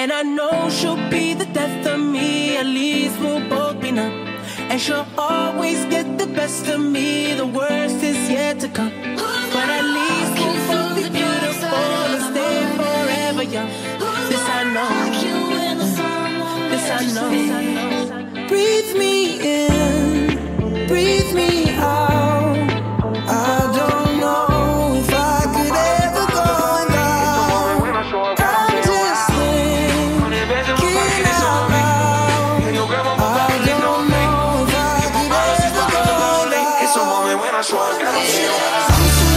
And I know she'll be the death of me, at least we'll both be numb. And she'll always get the best of me, the worst is yet to come. But at least we'll both be beautiful and stay forever young. This I know, this I know. Breathe moment when I show up, girl, I'm